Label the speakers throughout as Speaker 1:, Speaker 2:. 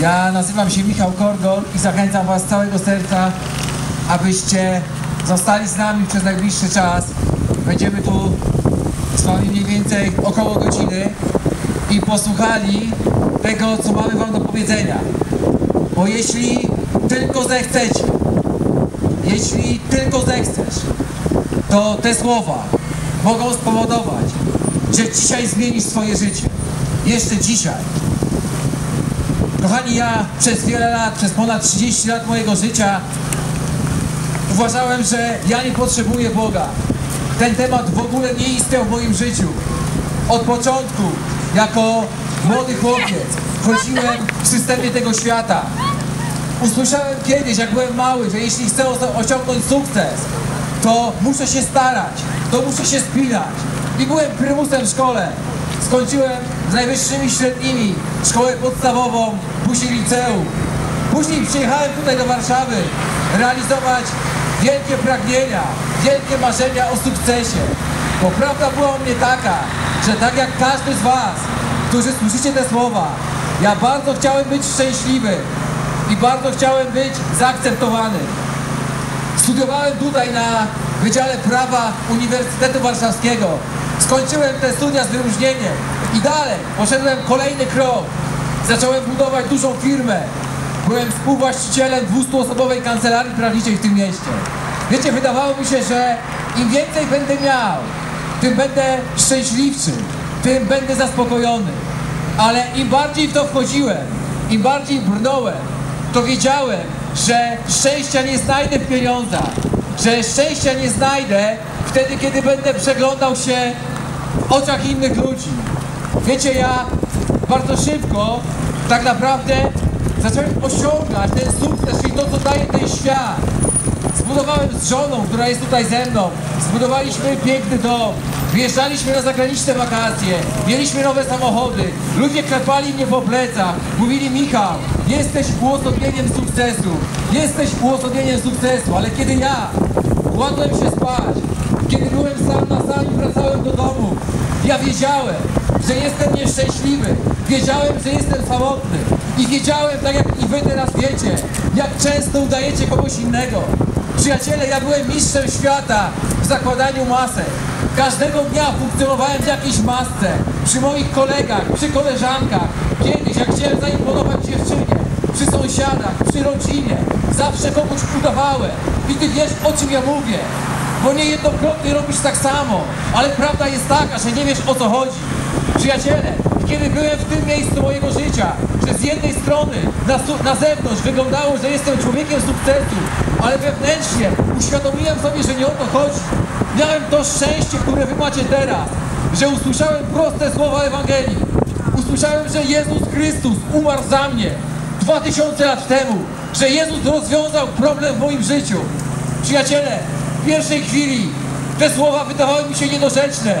Speaker 1: Ja nazywam się Michał Korgol i zachęcam Was z całego serca, abyście zostali z nami przez najbliższy czas. Będziemy tu z Wami mniej więcej około godziny i posłuchali tego, co mamy Wam do powiedzenia. Bo jeśli tylko zechcecie, jeśli tylko zechcesz, to te słowa mogą spowodować, że dzisiaj zmienisz swoje życie. Jeszcze dzisiaj. Kochani, ja przez wiele lat, przez ponad 30 lat mojego życia uważałem, że ja nie potrzebuję Boga. Ten temat w ogóle nie istniał w moim życiu. Od początku, jako młody chłopiec, chodziłem w systemie tego świata. Usłyszałem kiedyś, jak byłem mały, że jeśli chcę osiągnąć sukces, to muszę się starać, to muszę się spinać. I byłem prymusem w szkole. Skończyłem z najwyższymi średnimi szkołę podstawową, później liceum. Później przyjechałem tutaj do Warszawy realizować wielkie pragnienia, wielkie marzenia o sukcesie. Bo prawda była u mnie taka, że tak jak każdy z Was, którzy słyszycie te słowa, ja bardzo chciałem być szczęśliwy i bardzo chciałem być zaakceptowany. Studiowałem tutaj na Wydziale Prawa Uniwersytetu Warszawskiego. Skończyłem te studia z wyróżnieniem i dalej poszedłem kolejny krok. Zacząłem budować dużą firmę. Byłem współwłaścicielem 200-osobowej kancelarii prawniczej w tym mieście. Wiecie, wydawało mi się, że im więcej będę miał, tym będę szczęśliwszy, tym będę zaspokojony. Ale im bardziej w to wchodziłem, im bardziej brnąłem, to wiedziałem, że szczęścia nie znajdę w pieniądzach, że szczęścia nie znajdę wtedy, kiedy będę przeglądał się w oczach innych ludzi. Wiecie, ja bardzo szybko tak naprawdę zacząłem osiągać ten sukces, czyli to, co daje ten świat. Zbudowałem z żoną, która jest tutaj ze mną. Zbudowaliśmy piękny dom. Wyjeżdżaliśmy na zagraniczne wakacje. Mieliśmy nowe samochody. Ludzie klepali mnie po plecach. Mówili Michał, jesteś uosobieniem sukcesu. Jesteś uosobieniem sukcesu. Ale kiedy ja kładłem się spać, kiedy byłem sam na sali, wracałem do domu, ja wiedziałem, że jestem nieszczęśliwy. Wiedziałem, że jestem samotny. I wiedziałem, tak jak i wy teraz wiecie, jak często udajecie kogoś innego. Przyjaciele, ja byłem mistrzem świata w zakładaniu masek. Każdego dnia funkcjonowałem w jakiejś masce. Przy moich kolegach, przy koleżankach. Kiedyś, jak chciałem zaimponować dziewczynie, przy sąsiadach, przy rodzinie, zawsze kogoś udawałem. I ty wiesz, o czym ja mówię. Bo niejednokrotnie robisz tak samo. Ale prawda jest taka, że nie wiesz, o co chodzi. Przyjaciele, kiedy byłem w tym miejscu mojego życia, że z jednej strony na, na zewnątrz wyglądało, że jestem człowiekiem sukcesu, ale wewnętrznie uświadomiłem sobie, że nie o to chodzi. Miałem to szczęście, które wy macie teraz, że usłyszałem proste słowa Ewangelii. Usłyszałem, że Jezus Chrystus umarł za mnie 2000 lat temu, że Jezus rozwiązał problem w moim życiu. Przyjaciele, w pierwszej chwili te słowa wydawały mi się niedorzeczne.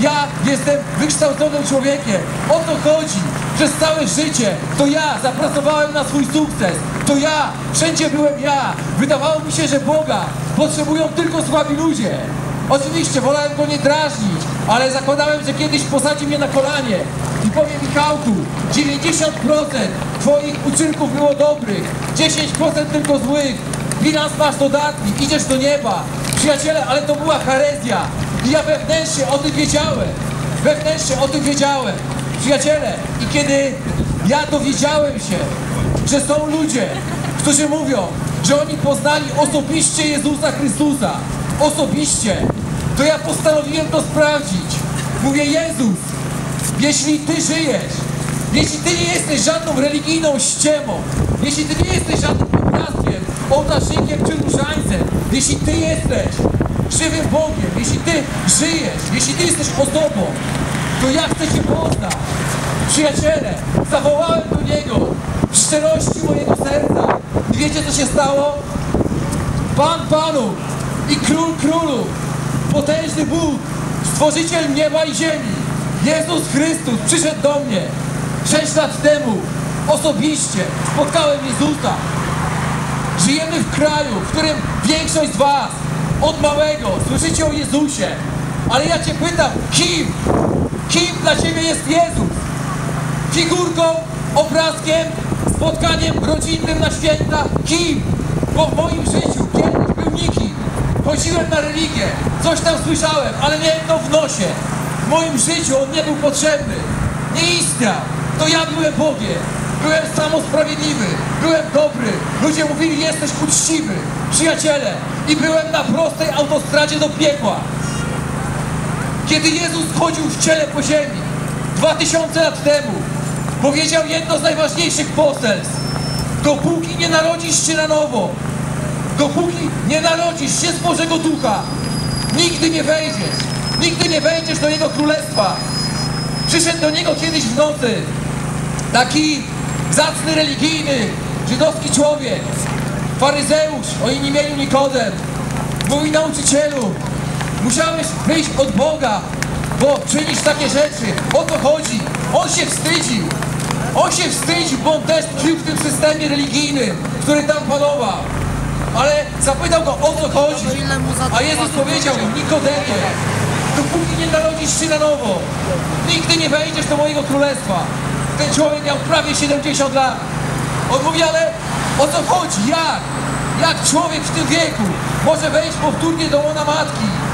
Speaker 1: Ja jestem wykształconym człowiekiem. O to chodzi. Przez całe życie to ja zapracowałem na swój sukces. To ja, wszędzie byłem ja. Wydawało mi się, że Boga potrzebują tylko słabi ludzie. Oczywiście wolałem go nie drażnić, ale zakładałem, że kiedyś posadzi mnie na kolanie i powie Michałku, 90% twoich uczynków było dobrych, 10% tylko złych. Bilans masz dodatni, idziesz do nieba. Przyjaciele, ale to była herezja. I ja wewnętrznie o tym wiedziałem. Wewnętrznie o tym wiedziałem. Przyjaciele, i kiedy ja dowiedziałem się, że są ludzie, którzy mówią, że oni poznali osobiście Jezusa Chrystusa, osobiście, to ja postanowiłem to sprawdzić. Mówię, Jezus, jeśli Ty żyjesz, jeśli Ty nie jesteś żadną religijną ściemą, jeśli Ty nie jesteś żadnym obrazkiem, ołtarzykiem czy różańcem, jeśli Ty jesteś żywym Bogiem, jeśli Ty żyjesz, jeśli Ty jesteś osobą, to ja chcę Cię poznać. Przyjaciele, zawołałem do Niego w szczerości mojego serca. I wiecie co się stało? Pan Panu i Król Królów, potężny Bóg, Stworzyciel nieba i ziemi, Jezus Chrystus przyszedł do mnie sześć lat temu, osobiście spotkałem Jezusa. Żyjemy w kraju, w którym większość z Was od małego słyszycie o Jezusie, ale ja Cię pytam, kim? Kim dla Ciebie jest Jezus? Figurką, obrazkiem spotkaniem rodzinnym na święta? Kim? Bo w moim życiu kiedyś był nikim. Chodziłem na religię, coś tam słyszałem, ale miałem to w nosie. W moim życiu on nie był potrzebny. Nie istniał. To ja byłem Bogiem. Byłem samosprawiedliwy, byłem dobry. Ludzie mówili, jesteś uczciwy, przyjaciele. I byłem na prostej autostradzie do piekła. Kiedy Jezus chodził w ciele po ziemi, dwa tysiące lat temu, powiedział jedno z najważniejszych poselstw. Dopóki nie narodzisz się na nowo, dopóki nie narodzisz się z Bożego Ducha, nigdy nie wejdziesz, nigdy nie wejdziesz do Jego Królestwa. Przyszedł do Niego kiedyś w nocy taki zacny religijny, żydowski człowiek, faryzeusz o imieniu Nikodem. Mówi nauczycielu, musiałeś wyjść od Boga, bo czynisz takie rzeczy. O to chodzi. On się wstydził. On się wstydził, bo on też tkwił w tym systemie religijnym, który tam panował. Ale zapytał go, o co chodzi. A Jezus powiedział mu, Nikodemie, dopóki nie narodzisz się na nowo, nigdy nie wejdziesz do mojego królestwa. Ten człowiek miał prawie 70 lat. On mówi, ale o co chodzi? Jak? Jak człowiek w tym wieku może wejść powtórnie do łona matki?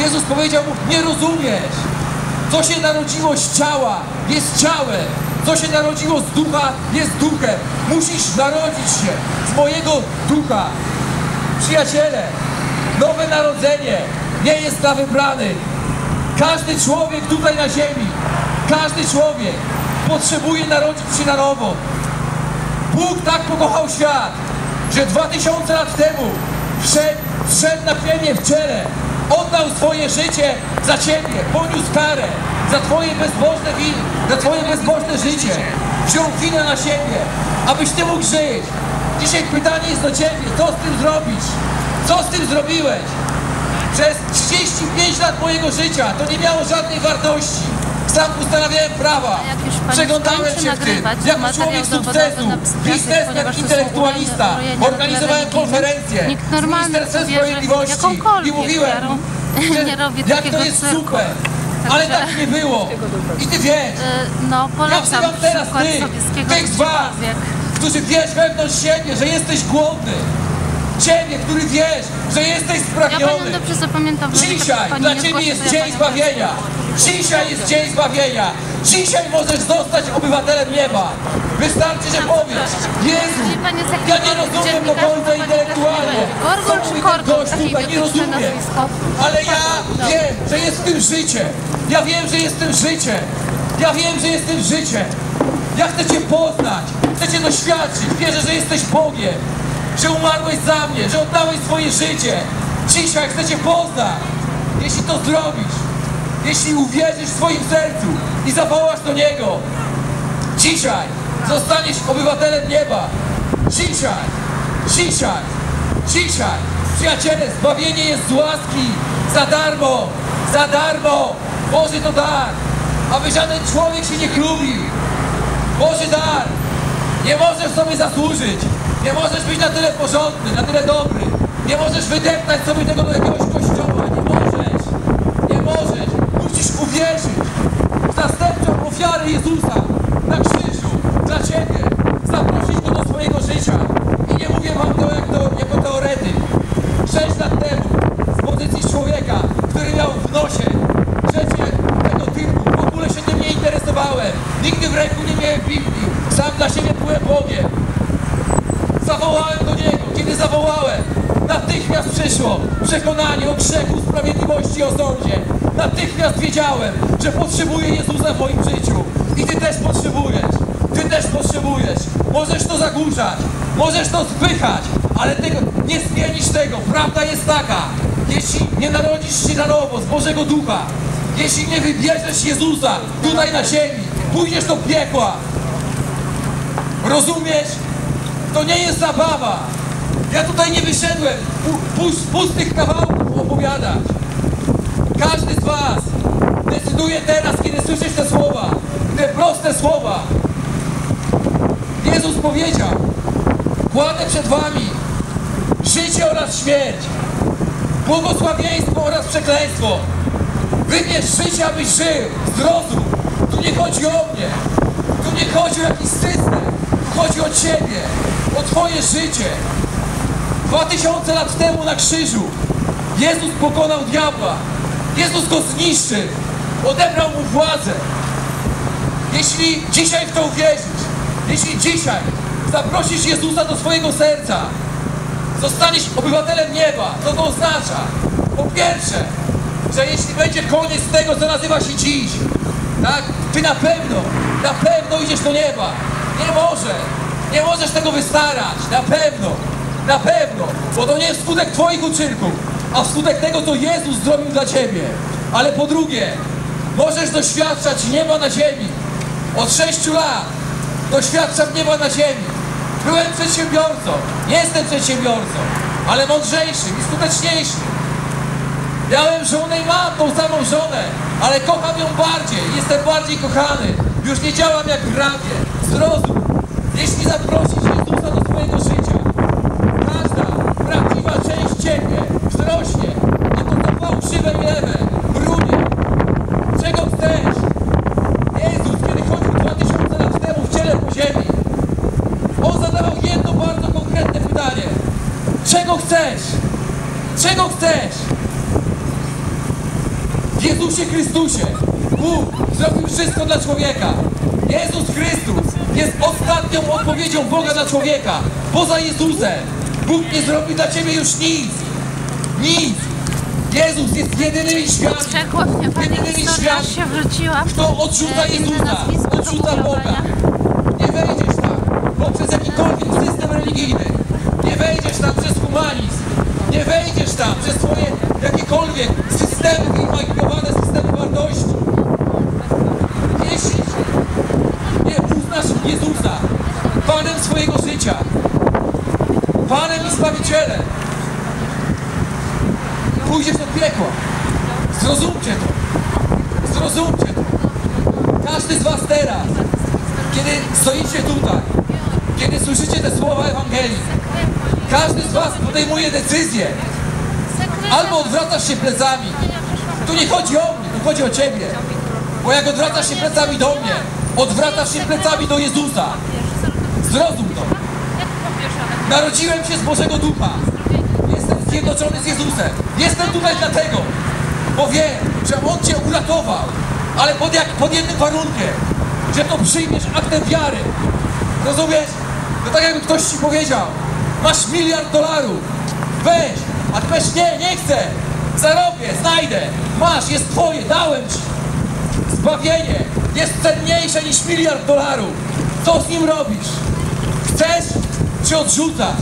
Speaker 1: Jezus powiedział mu, nie rozumiesz. Co się narodziło z ciała, jest ciałem. Co się narodziło z ducha, jest duchem. Musisz narodzić się z mojego ducha. Przyjaciele, nowe narodzenie nie jest dla wybranych. Każdy człowiek tutaj na ziemi, każdy człowiek potrzebuje narodzić się na nowo. Bóg tak pokochał świat, że dwa tysiące lat temu wszedł, wszedł na ziemię w ciele, oddał swoje życie za ciebie, poniósł karę za twoje bezbożne winy, za twoje bezbożne życie. Wziął winę na siebie, abyś ty mógł żyć. Dzisiaj pytanie jest do ciebie, co z tym zrobić? Co z tym zrobiłeś? Przez 35 lat mojego życia to nie miało żadnej wartości. Sam ustanawiałem prawa. Przeglądałem się w tym. Jako człowiek sukcesu, biznesmen, intelektualista, organizowałem
Speaker 2: Nikt
Speaker 1: z Ministerstwem Sprawiedliwości i mówiłem, że jak to jest super. Ale
Speaker 2: Także-
Speaker 1: tak nie było. I ty wiesz,
Speaker 2: Y, No,
Speaker 1: ja
Speaker 2: polecam
Speaker 1: wzywam teraz
Speaker 2: przykład
Speaker 1: tych, was, którzy wiesz wewnątrz siebie, że jesteś głodny. Ciebie, który wiesz, że jesteś
Speaker 2: Ja
Speaker 1: spragniony.
Speaker 2: panią dobrze zapamiętam. że
Speaker 1: Dzisiaj
Speaker 2: tak
Speaker 1: dla Ciebie jest
Speaker 2: ja
Speaker 1: dzień zbawienia. Dzisiaj jest dzień zbawienia. Dzisiaj możesz zostać obywatelem nieba. Wystarczy, że powiesz, Jezu, ja nie rozumiem do
Speaker 2: dziennikarzem,
Speaker 1: końca intelektualnie,
Speaker 2: nie
Speaker 1: co mówi ten tutaj, nie rozumiem. Ale ja wiem, że jest w tym życie. Ja wiem, że jest w tym życie. Ja wiem, że jest w tym życie. Ja chcę Cię poznać, chcę Cię doświadczyć. Wierzę, że jesteś Bogiem, że umarłeś za mnie, że oddałeś swoje życie. Dzisiaj chcę Cię poznać. Jeśli to zrobisz, jeśli uwierzysz w swoim sercu i zawołasz do Niego, dzisiaj zostaniesz obywatelem nieba. Dzisiaj, dzisiaj, dzisiaj. Przyjaciele, zbawienie jest z łaski, za darmo, za darmo. Boży to dar, aby żaden człowiek się nie chlubił. Boży dar. Nie możesz sobie zasłużyć. Nie możesz być na tyle porządny, na tyle dobry. Nie możesz wydeptać sobie tego do jakiegoś kościoła. Nie możesz. Nie możesz. Musisz uwierzyć w zastępczą ofiarę Jezusa na krzyżu dla Ciebie. Zaprosić Go do swojego życia. I nie mówię Wam to, jak to jako teoretyk. Sześć lat temu z pozycji człowieka, który miał w nosie rzeczy tego typu, w ogóle się tym nie interesowałem. Nigdy w ręku nie miałem Biblii. Sam dla siebie byłem Bogiem. Zawołałem do Niego. Kiedy zawołałem, natychmiast przyszło przekonanie o grzechu, sprawiedliwości, o sądzie. Natychmiast wiedziałem, że potrzebuję Jezusa w moim życiu. I Ty też potrzebujesz. Ty też potrzebujesz. Możesz to zagłuszać, możesz to spychać, ale tego, nie zmienisz tego. Prawda jest taka, jeśli nie narodzisz się na nowo z Bożego Ducha, jeśli nie wybierzesz Jezusa tutaj na ziemi, pójdziesz do piekła. Rozumiesz? To nie jest zabawa. Ja tutaj nie wyszedłem pu- pu- pustych kawałków opowiadać. Każdy z Was decyduje teraz, kiedy słyszysz te słowa, te proste słowa. Jezus powiedział, kładę przed Wami życie oraz śmierć, błogosławieństwo oraz przekleństwo. Wybierz życie, abyś żył. Zrozum. Tu nie chodzi o mnie. Tu nie chodzi o jakiś system. chodzi o Ciebie, o Twoje życie. Dwa tysiące lat temu na krzyżu Jezus pokonał diabła. Jezus go zniszczył. Odebrał mu władzę. Jeśli dzisiaj w to uwierzysz, jeśli dzisiaj zaprosisz Jezusa do swojego serca, zostaniesz obywatelem nieba, co to oznacza? Po pierwsze, że jeśli będzie koniec tego, co nazywa się dziś, tak, ty na pewno, na pewno idziesz do nieba. Nie może, nie możesz tego wystarać, na pewno, na pewno, bo to nie jest skutek twoich uczynków, a wskutek tego, co Jezus zrobił dla ciebie. Ale po drugie, możesz doświadczać nieba na ziemi. Od sześciu lat doświadczam nieba na ziemi. Byłem przedsiębiorcą, jestem przedsiębiorcą, ale mądrzejszym i skuteczniejszym. Miałem żonę i mam tą samą żonę, ale kocham ją bardziej, jestem bardziej kochany. Już nie działam jak w rabie. Zrozum, jeśli zaprosisz Jezusa do swojego życia, każda prawdziwa część Ciebie wzrośnie, a to to fałszywe i lewe, brunie. Czego chcesz? Jezus, kiedy chodził 2000 lat temu w ciele po ziemi, On zadawał jedno bardzo konkretne pytanie. Czego chcesz? Czego chcesz? W Jezusie Chrystusie Bóg zrobił wszystko dla człowieka. Jezus Chrystus jest ostatnią odpowiedzią Boga dla człowieka. Poza Jezusem Bóg nie zrobił dla ciebie już nic. Nic. Jezus jest jedynymi światłem.
Speaker 2: Się
Speaker 1: światłem. Kto odrzuca Jezusa, odrzuca Boga. Nie wejdziesz tam poprzez jakikolwiek system religijny. Nie wejdziesz tam przez humanizm. Nie wejdziesz tam przez swoje jakiekolwiek systemy wyimaginowane systemy wartości. Jeśli nie uznasz Jezusa Panem swojego życia, Panem i Zbawicielem, pójdziesz do piekła. Zrozumcie to. Zrozumcie to. Każdy z Was teraz, kiedy stoicie tutaj, kiedy słyszycie te słowa Ewangelii, każdy z Was podejmuje decyzję. Albo odwracasz się plecami. Tu nie chodzi o mnie, tu chodzi o Ciebie. Bo jak odwracasz się plecami do mnie, odwracasz się plecami do Jezusa. Zrozum to. Narodziłem się z Bożego Ducha. Jestem zjednoczony z Jezusem. Jestem tutaj dlatego, bo wiem, że On Cię uratował, ale pod, jak, pod jednym warunkiem, że to przyjmiesz aktem wiary. Rozumiesz? To tak jakby ktoś Ci powiedział, masz miliard dolarów, weź, a Ty powiesz, nie, nie chcę, zarobię, znajdę, masz, jest Twoje, dałem Ci. Zbawienie jest cenniejsze niż miliard dolarów. Co z nim robisz? Chcesz czy odrzucasz?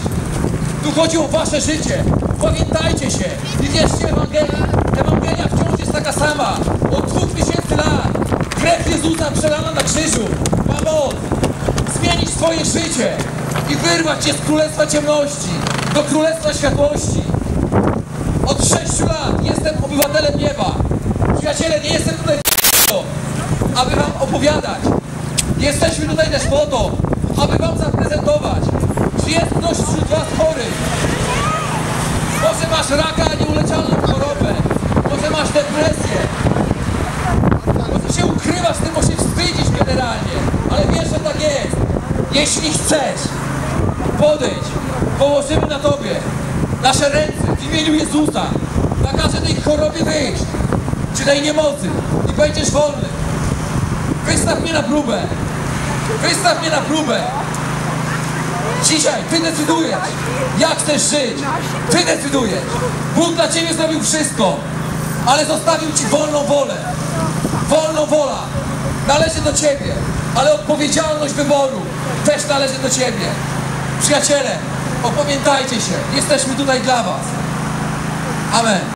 Speaker 1: Tu chodzi o wasze życie. Pamiętajcie się i wierzcie Ewangelii. Ewangelia wciąż jest taka sama. Od dwóch tysięcy lat. Krew Jezusa przelana na krzyżu ma moc zmienić swoje życie i wyrwać cię z królestwa ciemności do królestwa światłości. Od sześciu lat jestem obywatelem nieba. Przyjaciele, nie jestem tutaj po to, aby wam opowiadać. Jesteśmy tutaj też po to, aby wam zaprezentować, czy jest ktoś wśród was chory. Może masz raka, nieuleczalną chorobę. Może masz depresję. Może się ukrywasz, ty bo się wstydzisz generalnie. Ale wiesz, że tak jest. Jeśli chcesz, podejdź, położymy na tobie nasze ręce w imieniu Jezusa. Nakażę tej chorobie wyjść, czy tej niemocy i będziesz wolny. Wystaw mnie na próbę. Wystaw mnie na próbę. Dzisiaj Ty decydujesz, jak chcesz żyć. Ty decydujesz. Bóg dla Ciebie zrobił wszystko, ale zostawił Ci wolną wolę. Wolną wola należy do Ciebie, ale odpowiedzialność wyboru też należy do Ciebie. Przyjaciele, opamiętajcie się. Jesteśmy tutaj dla Was. Amen.